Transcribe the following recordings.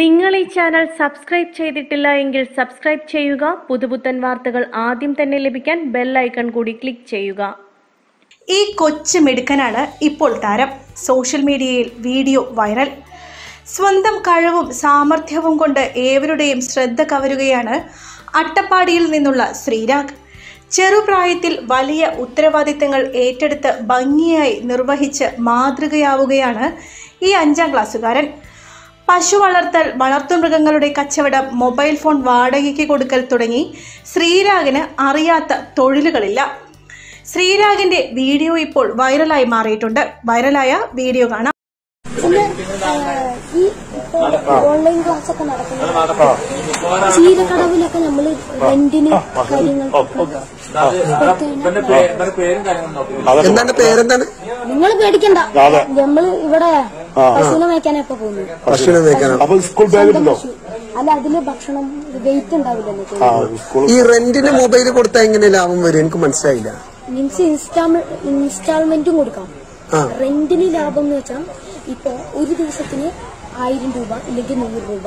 നിങ്ങൾ ഈ channel subscribe ചെയ്തിട്ടില്ല എങ്കിൽ സബ്സ്ക്രൈബ് ചെയ്യുക. പുതുപുത്തൻ വാർത്തകൾ ആദ്യം തന്നെ ലഭിക്കാൻ ബെൽ ഐക്കൺ കൂടി ക്ലിക്ക് ചെയ്യുക. ഈ കൊച്ചു മിടുക്കനാണ് ഇപ്പോൾ താരം. സോഷ്യൽ മീഡിയയിൽ വീഡിയോ വൈറൽ സ്വന്തം കഴിവും സാമർഥ്യവും കൊണ്ട് ഏവരുടെയും ശ്രദ്ധ കവരുകയാണ് അട്ടപ്പാടിയിൽ നിന്നുള്ള ശ്രീരാഗ്. ചെറുപ്രായത്തിൽ വലിയ ഉത്തരവാദിത്തങ്ങൾ ഏറ്റെടുത്ത് ഭംഗിയായി നിർവഹിച്ച് മാതൃകയാവുകയാണ് ഈ അഞ്ചാം ക്ലാസ്സുകാരൻ. പശു വളർത്തൽ വളർത്തുമൃഗങ്ങളുടെ കച്ചവടം മൊബൈൽ ഫോൺ വാടകയ്ക്ക് കൊടുക്കൽ തുടങ്ങി ശ്രീരാഗിന് അറിയാത്ത തൊഴിലുകളില്ല. ശ്രീരാഗിന്റെ വീഡിയോ ഇപ്പോൾ വൈറലായി മാറിയിട്ടുണ്ട്. വൈറലായ വീഡിയോ കാണാം. ഓൺലൈൻ ക്ലാസ് ഒക്കെ നടക്കുന്നത് ചീരക്കടവിലൊക്കെ നമ്മൾ റെന്റിന് എന്താണ് പേരെന്താണ്? നിങ്ങൾ പേടിക്കണ്ട. നമ്മൾ ഇവിടെ പശുവിനെ മേയ്ക്കാനാ ഇപ്പൊ പോകുന്നത്. പശുവിനെ മേയ്ക്കാനാണ് സ്കൂൾ ബാഗിലുണ്ടോ അല്ല അതിൽ ഭക്ഷണം വെയിറ്റ് ഉണ്ടാവില്ലല്ലോ സ്കൂൾ ഈ റെന്റിന് മൊബൈൽ കൊടുത്താൽ എങ്ങനെ ലാഭം വരും? എനിക്ക് മനസ്സിലായില്ല. മീൻസ് ഇൻസ്റ്റാൾ ഇൻസ്റ്റാൾമെന്റും കൊടുക്കാം. റെന്റിന് ലാഭം എന്ന് വെച്ചാൽ ഇപ്പൊ ഒരു ദിവസത്തിന് ആയിരം രൂപ ഇല്ലെങ്കിൽ നൂറ് രൂപ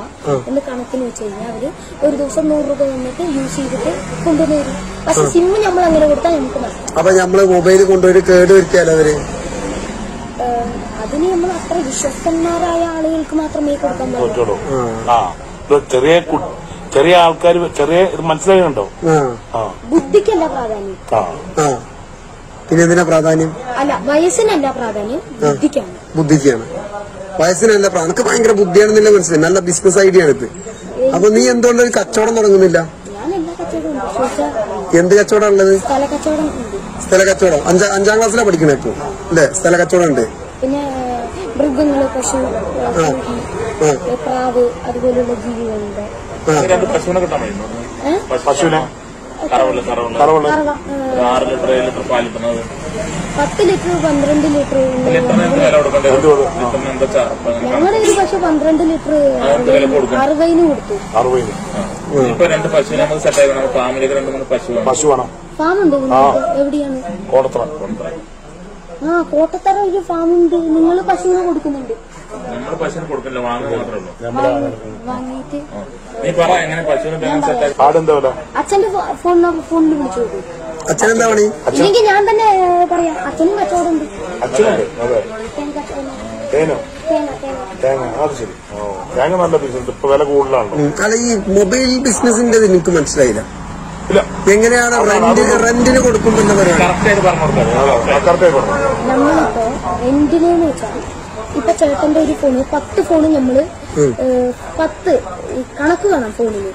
എന്ന് കണക്കിന് വെച്ച് കഴിഞ്ഞാൽ അവർ ഒരു ദിവസം നൂറ് രൂപ വന്നിട്ട് യൂസ് ചെയ്തിട്ട് കൊണ്ടുവന്നു തരും പക്ഷെ സിമ്മ് നമ്മൾ അങ്ങനെ കൊടുത്താൽ നമുക്ക് നഷ്ടം. അപ്പൊ നമ്മൾ മൊബൈൽ കൊണ്ടുപോയി കേട് വരുത്തിയാലോ അവർ? അതിന് നമ്മൾ അത്ര വിശ്വസ്തന്മാരായ ആളുകൾക്ക് മാത്രമേ കൊടുക്കാൻ പറ്റൂ പറ്റുള്ളൂ. ചെറിയ ചെറിയ ആൾക്കാർ ചെറിയ മനസ്സിലായിട്ടുണ്ടോ ബുദ്ധിക്കല്ല പ്രാധാന്യം. പിന്നെ എന്തിനാ പ്രാധാന്യം? അല്ല വയസ്സിനല്ല പ്രാധാന്യം ബുദ്ധിക്കാണ്. ബുദ്ധിക്കാണ്. വയസ്സിനല്ല പ്രാ- എനിക്ക് ഭയങ്കര ബുദ്ധിയാണെന്നില്ല മനസ്സിലായി. നല്ല ബിസിനസ് ഐഡിയ ആണ് ഇത്. അപ്പൊ നീ എന്തുകൊണ്ട് ഒരു കച്ചവടം തുടങ്ങുന്നില്ല? എന്ത് കച്ചവടം ഉള്ളത്? സ്ഥല കച്ചവടം അഞ്ചാം അഞ്ചാം ക്ലാസ്സിലാണ് പഠിക്കണേ ഇപ്പൊ അല്ലേ? സ്ഥല കച്ചവടം ഉണ്ട്. പിന്നെ ഏഹ്, മൃഗങ്ങൾ പശു ആ. പ്രാവ് അതുപോലുള്ള ജീവികളുണ്ട്. പശുവിനെ കറവുള്ള കറവുള്ള ആറ് ലിറ്റർ ഏഴ് ലിറ്റർ പാൽ കിട്ടുന്നത് പത്ത് ലിറ്റർ പന്ത്രണ്ട് ലിറ്റർ ഞങ്ങളുടെ ഒരു പക്ഷെ പന്ത്രണ്ട് ലിറ്റർ അറുപതിന് കൊടുത്തു. ഇപ്പൊ രണ്ട് പശുവിനെ നമുക്ക് സെറ്റ് ഫാമിലിക്ക് രണ്ട് മൂന്ന് പശു പശു വേണം. ഫാം ഉണ്ട് എവിടെയാണ്? കോടത്ര ആ കോട്ടത്തറ ഒരു ഫാം ഉണ്ട്. നിങ്ങൾ പശുവിനെ കൊടുക്കുന്നുണ്ട്. നമ്മൾ പശുവിന് കൊടുക്കില്ല നീ പറ എങ്ങനെ പശുവിനെ അച്ഛന്റെ ഫോൺ ഫോണിൽ വിളിച്ചു കൊടുക്കും അച്ഛനെന്താ പണി? ഇല്ലെങ്കിൽ ഞാൻ തന്നെ പറയാം. അച്ഛനും കച്ചവടം ഉണ്ട്. അച്ഛനുണ്ട് അതെ. തേങ്ങ കച്ചവടം തേനോ തേങ്ങ? തേങ്ങ തേങ്ങ. അത് ശരി. ഓ തേങ്ങ നല്ല ബിസിനസ് ഇപ്പൊ വില കൂടുതലാണല്ലോ. ഉം. അല്ല ഈ മൊബൈൽ ബിസിനസിന്റെ എനിക്ക് മനസ്സിലായില്ല? എങ്ങനെയാണ് റെന്റിന് റെന്റിന് കൊടുക്കുമ്പോ എന്താ പറയാ നമ്മളിപ്പോ റെന്റിന് വെച്ചാൽ ഇപ്പൊ ചേട്ടന്റെ ഒരു ഫോണ് പത്ത് ഫോണ് നമ്മൾ പത്ത് കണക്ക് കാണാം ഫോണിന്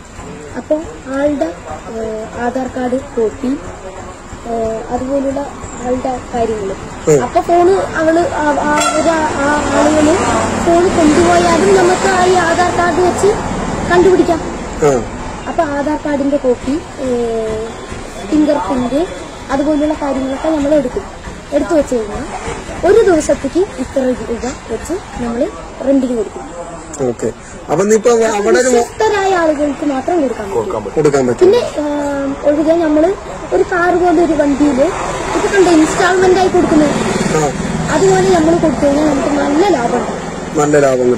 അപ്പൊ ആളുടെ ആധാർ കാർഡ് കോപ്പി അതുപോലുള്ള ആളുടെ കാര്യങ്ങൾ. അപ്പൊ ഫോണ് അവൾ ആളുകൾ ഫോണ് കൊണ്ടുപോയാലും നമുക്ക് ആ ഈ ആധാർ കാർഡ് വെച്ച് കണ്ടുപിടിക്കാം. അപ്പൊ ആധാർ കാർഡിന്റെ കോപ്പി ഫിംഗർ പ്രിന്റ് അതുപോലുള്ള കാര്യങ്ങളൊക്കെ നമ്മൾ എടുക്കും. എടുത്തു വെച്ച് കഴിഞ്ഞാൽ ഒരു ദിവസത്തേക്ക് ഇത്ര രൂപ വെച്ച് നമ്മൾ റെന്റിന് കൊടുക്കും. വിശ്വസ്തരായ ആളുകൾക്ക് മാത്രം കൊടുക്കാൻ പറ്റും. പിന്നെ ഒഴികെ നമ്മൾ ഒരു കാർ പോലെ ഒരു വണ്ടിയിൽ. ഇത് കണ്ട ഇൻസ്റ്റാൾമെന്റ് ആയി കൊടുക്കുന്നത് അതുപോലെ നമ്മൾ കൊടുത്തു. കഴിഞ്ഞാൽ നമുക്ക് നല്ല ലാഭം. നല്ല ലാഭം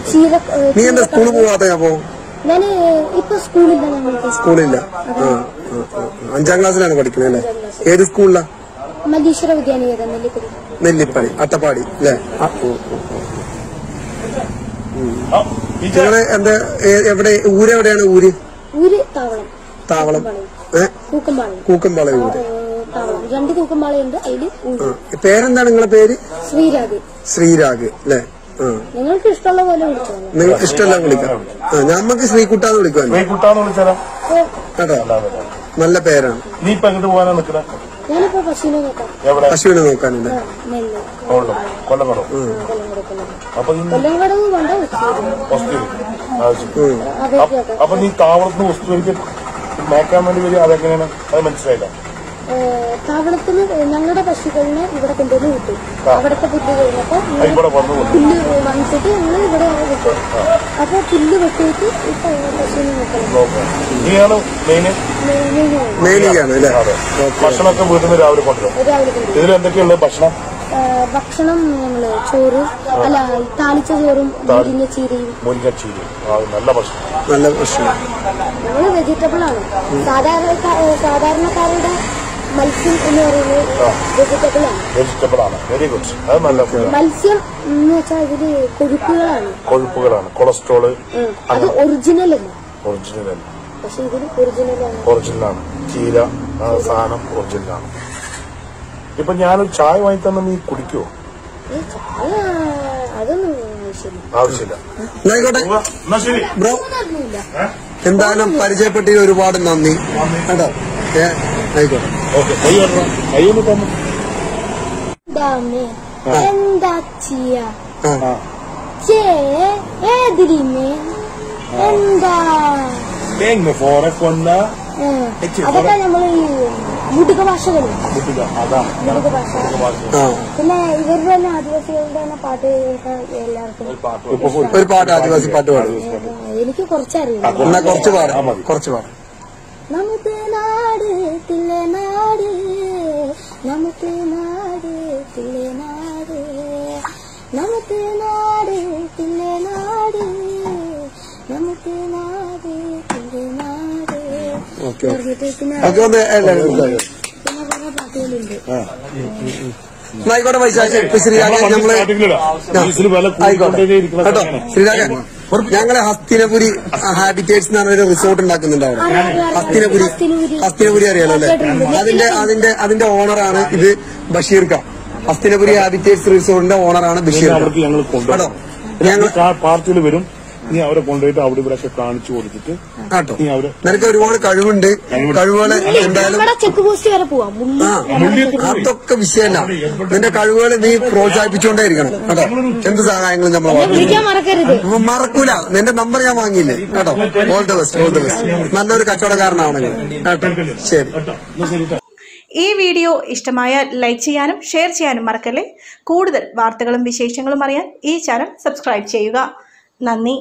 നീ എന്താ സ്കൂളിൽ പോവാത്ത അപ്പോ? ഞാൻ ഇപ്പൊ സ്കൂളില്ല ഞങ്ങൾക്ക്. സ്കൂളില്ല. അഞ്ചാം ക്ലാസ്സിലാണ് പഠിക്കുന്നത് അല്ലേ? ഏത് സ്കൂളിലാ? മല്ലീശ്വര വിദ്യാലയം നെല്ലിപ്പടി അട്ടപ്പാടി അല്ലേ? നിങ്ങൾ എന്താ എവിടെ ഊരെവിടെയാണ് ഊര്? ഊര് താവളം. താവളം. കൂക്കമ്പാള ഊര് രണ്ട് കൂക്കമ്പാളയുണ്ട് അതിൽ. പേരെന്താണ് നിങ്ങളെ പേര്? ശ്രീരാഗ്. ശ്രീരാഗ് അല്ലേ? നിങ്ങൾക്ക് ഇഷ്ടമുള്ള പോലെ വിളിച്ചോ? നിങ്ങൾക്ക് ഇഷ്ടമല്ല വിളിക്കാം. നമ്മക്ക് ഞമ്മക്ക് ശ്രീകുട്ടാന്ന് വിളിക്കാൻ വിളിച്ചാലോ? കേട്ടോ? നല്ല പേരാണ്. നീ ഇപ്പൊ എങ്ങോട്ട് പോകാനാ നിക്കണേ? ഞാനിപ്പോ പശുവിനെ നോക്കാം. പശുവിനെ നോക്കാനുണ്ട്. ആ, നെല്ല്. കൊല്ലം കൊല്ലംകടോ കൊല്ലം കൊടുക്കുന്നത് അപ്പൊ ഈ കൊല്ലം കടവ് വേണ്ട ഉച്ചൂര് വസ്തു അത് ശരി. ഉം. അതൊക്കെ അപ്പൊ നീ താവളത്തിന് വസ്തു എനിക്ക് മേക്കാൻ വേണ്ടി വരിക അതെങ്ങനെയാണ്? അത് മനസ്സിലായില്ല. താവളത്തിന് ഞങ്ങളുടെ പശുക്കളിനെ ഇവിടെ കൊണ്ടുവന്ന് വിട്ടു. അവിടുത്തെ പുല്ല് കഴിഞ്ഞപ്പോ പുല്ല് വാങ്ങിച്ചിട്ട് ഞങ്ങൾ ഇവിടെ വിട്ടു. അപ്പൊ പുല്ല് വെട്ടിയിട്ട് ഇപ്പൊ പശുവിനെ നോക്കണം. ഭക്ഷണമൊക്കെ വീട്ടിൽ നിന്ന് രാവിലെ കൊണ്ടുവരും. ഇതിൽ ഭക്ഷണം? ഭക്ഷണം ഞങ്ങൾ ചോറ് അല്ല താളിച്ച ചോറും മുരിഞ്ഞ ചീരയും. മുരിങ്ങച്ചീരി ആ നല്ല ഭക്ഷണം. നല്ല ഭക്ഷണം. ഞങ്ങൾ വെജിറ്റബിൾ ആണ്. സാധാരണ സാധാരണക്കാരുടെ മത്സ്യം എന്ന് പറയുന്നത് വെജിറ്റബിൾ ആണ്. വെജിറ്റബിൾ ആണ്. വെരി ഗുഡ് അത് നല്ല മത്സ്യം എന്ന് വെച്ചാൽ ഇതിൽ കൊഴുപ്പുകളാണ്. കൊഴുപ്പുകളാണ്. കൊളസ്ട്രോൾ. അത് ഒറിജിനൽ അല്ല? ഒറിജിനൽ അല്ല. പക്ഷെ ഇതിൽ ഒറിജിനൽ ആണ്. ഒറിജിനലാണ് ചീര സാധനം ഒറിജിനൽ ഒറിജിനലാണ് ഇപ്പൊ ഞാനൊരു ചായ വാങ്ങി തന്നെ നീ കുടിക്കുവോ? അതൊന്നും ആവശ്യമില്ല. എന്നാ ശരി. ബ്രോ എന്തായാലും പരിചയപ്പെട്ടതിൽ ഒരുപാട് നന്ദി. കേട്ടോ? ഏ ആയിക്കോട്ടെ. ഓക്കെ കൈ വരണം കൈ ഒന്ന് തന്നു. ദാമേ എന്താ ചെയ്യാ? ആ. ചേ ഏതിരിമേ എന്താ? തേങ്ങ ഫോറെ കൊന്ന അതൊക്കെ നമ്മൾ മുടുക ഭാഷകളും പിന്നെ ഇവരുടെ തന്നെ ആദിവാസികളുടെ തന്നെ പാട്ട് കേൾക്കാൻ എല്ലാവർക്കും. ഒരു പാട്ട് ആദിവാസി പാട്ട് പാടും. എനിക്ക് കുറച്ചറിയാം എന്നാ കുറച്ച് പാടാം. കുറച്ച് പാടാം. നമുക്ക് നാട് തില്ലേ നാട്. നമുക്ക് നാട് തില്ലേ നാട്. നമുക്ക് നാട് തില്ലേ നാട്. നമുക്ക് നാട് ഓക്കെ ഒന്ന് പൈസ നമ്മൾ ആയിക്കോട്ടെ കേട്ടോ സമയമാണ്. ഞങ്ങളെ ഹസ്തിനപുരി ഹാബിറ്റേറ്റ്സ് എന്ന് പറഞ്ഞൊരു റിസോർട്ട് ഉണ്ടാക്കുന്നുണ്ട് അവിടെ. ഹസ്തിനപുരി. ഹസ്തിനപുരി. അറിയാലോ അല്ലെ? അതിന്റെ അതിന്റെ അതിന്റെ ഓണറാണ് ഇത് ബഷീർ ഖാൻ. ഹസ്തിനപുരി ഹാബിറ്റേറ്റ്സ് റിസോർട്ടിന്റെ ഓണറാണ് ബഷീർ ഖാൻ. ഞങ്ങൾ കേട്ടോ? ഞങ്ങൾ പാർട്ടിയിൽ വരും. നീ അവരെ കൊണ്ടുപോയിട്ട് അവിടെ ഇവിടെയൊക്കെ കാണിച്ചു കൊടുത്തിട്ട് കേട്ടോ? നീ അവരെ നിനക്ക് ഒരുപാട് കഴിവുണ്ട്. എന്തായാലും നമ്മുടെ ചെക്ക് പോസ്റ്റ് വരെ പോവാം. അതൊക്കെ വിഷയമല്ല നിന്റെ കഴിവുകൾ നീ പ്രോത്സാഹിപ്പിച്ചുകൊണ്ടേ ഇരിക്കണം കേട്ടോ? എന്ത് സഹായങ്ങളും നമ്മൾ മറക്കരുത്. മറക്കൂല. നിന്റെ നമ്പർ ഞാൻ വാങ്ങിയില്ലേ? കേട്ടോ? All the best all the best നല്ലൊരു കച്ചവടക്കാരനാണെങ്കിൽ കേട്ടോ? ശരി. എന്നാ ശരി ട്ടോ. ഈ വീഡിയോ ഇഷ്ടമായാൽ ലൈക്ക് ചെയ്യാനും ഷെയർ ചെയ്യാനും മറക്കല്ലേ? കൂടുതൽ വാർത്തകളും വിശേഷങ്ങളും അറിയാൻ ഈ ചാനൽ സബ്സ്ക്രൈബ് ചെയ്യുക. നന്ദി.